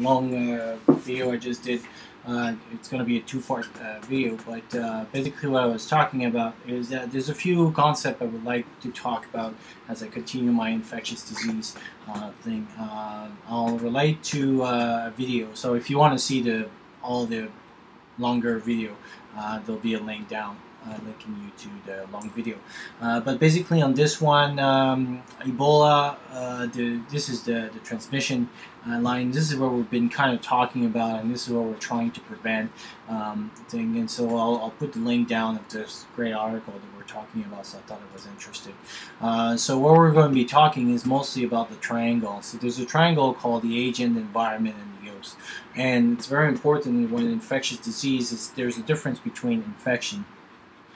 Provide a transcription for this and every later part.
long uh, video I just did. Uh, it's going to be a two-part uh, video, but uh, basically what I was talking about is that there's a few concepts I would like to talk about as I continue my infectious disease uh, thing. Uh, I'll relate to a video, so if you want to see the all the longer video, there'll be a link down uh, linking you to the long video. Uh, but basically on this one, um, Ebola, uh, the, this is the, the transmission uh, line. This is what we've been kind of talking about and this is what we're trying to prevent. Um, thing. And so I'll, I'll put the link down of this great article that we're talking about, so I thought it was interesting. Uh, so what we're going to be talking is mostly about the triangle. So there's a triangle called the agent, environment, and the host. And it's very important when infectious disease is there's a difference between infection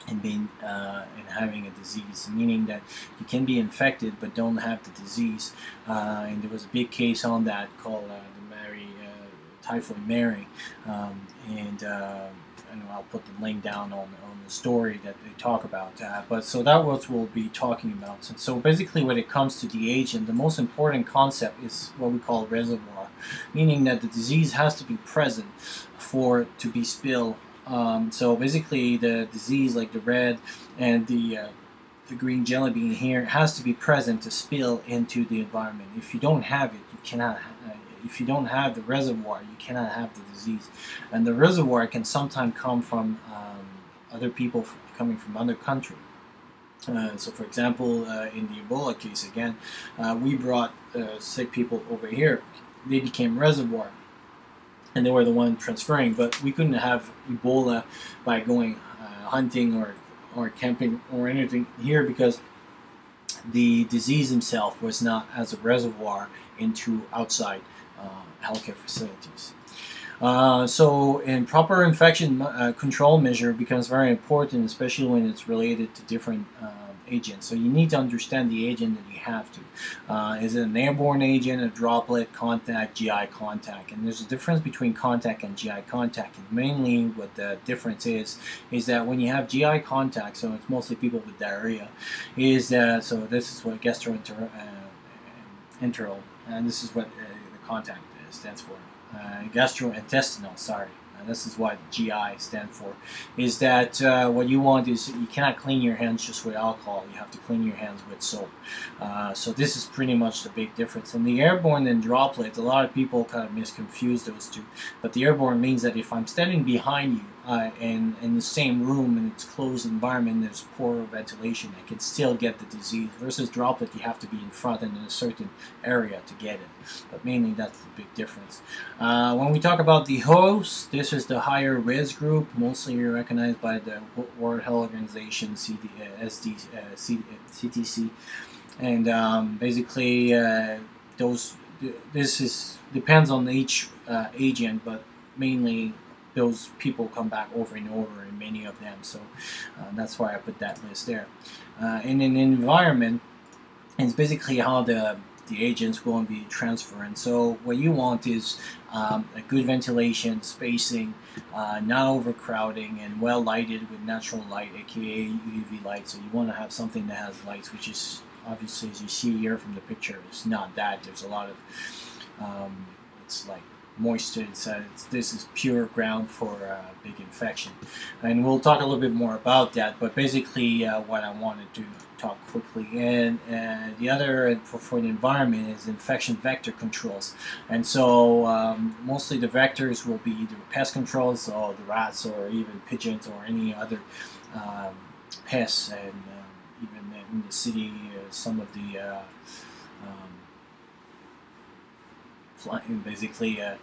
and being uh, and having a disease, meaning that you can be infected but don't have the disease. Uh, and there was a big case on that called uh, the Mary uh, Typhoid Mary, um, and uh, and I'll put the link down on, on the story that they talk about. But so that what we'll be talking about. So, so basically, when it comes to the agent, the most important concept is what we call reservoir, meaning that the disease has to be present for to be spilled um, so basically, the disease like the red and the uh, the green jelly bean here has to be present to spill into the environment. If you don't have it, you cannot. Uh, if you don't have the reservoir, you cannot have the disease. And the reservoir can sometimes come from um, other people coming from other country. Uh, so, for example, uh, in the Ebola case again, uh, we brought uh, sick people over here. They became reservoir and they were the one transferring. But we couldn't have Ebola by going uh, hunting or or camping or anything here because the disease itself was not as a reservoir into outside uh, healthcare facilities. Uh, so, in proper infection uh, control measure becomes very important, especially when it's related to different uh, agent. So you need to understand the agent that you have to. Uh, is it an airborne agent, a droplet, contact, GI contact? And there's a difference between contact and GI contact. And mainly what the difference is, is that when you have GI contact, so it's mostly people with diarrhea, is that, so this is what gastroenteral, uh, and this is what uh, the contact stands for. Uh, gastrointestinal, sorry this is what GI stand for, is that uh, what you want is you cannot clean your hands just with alcohol. You have to clean your hands with soap. Uh, so this is pretty much the big difference. And the airborne and droplet, a lot of people kind of misconfuse those two. But the airborne means that if I'm standing behind you uh, and in the same room and it's closed environment, there's poor ventilation, I can still get the disease. Versus droplet, you have to be in front and in a certain area to get it. But mainly that's the big difference. Uh, when we talk about the host, this is the higher risk group, mostly recognized by the World Health Organization, CD, uh, SD, uh, C, CTC. And um, basically, uh, those this is depends on each uh, agent, but mainly those people come back over and over in many of them. So uh, that's why I put that list there. Uh, in an environment, it's basically how the the agents will be transferring. So what you want is um, a good ventilation, spacing, uh, not overcrowding, and well lighted with natural light, aka UV light. So you want to have something that has lights, which is obviously as you see here from the picture, it's not that. There's a lot of um, it's like moisture. So this is pure ground for uh, big infection. And we'll talk a little bit more about that, but basically uh, what I wanted to talk quickly. And uh, the other for, for the environment is infection vector controls. And so um, mostly the vectors will be either pest controls or the rats or even pigeons or any other um, pests. And um, even in the city, uh, some of the uh, um, flying, basically uh,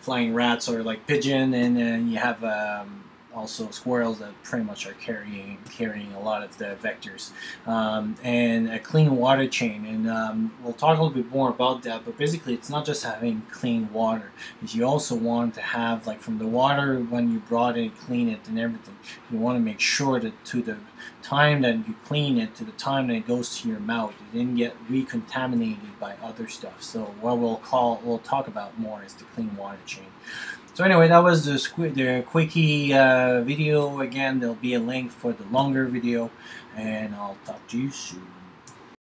flying rats or like pigeon, and then you have um, also squirrels that pretty much are carrying carrying a lot of the vectors. Um, and a clean water chain. And um, we'll talk a little bit more about that but basically it's not just having clean water. Is you also want to have like from the water when you brought it clean it and everything you want to make sure that to the time that you clean it to the time that it goes to your mouth it didn't get recontaminated by other stuff. So what we'll call we'll talk about more is the clean water chain so anyway, that was the, the quickie uh, video. Again, there'll be a link for the longer video, and I'll talk to you soon.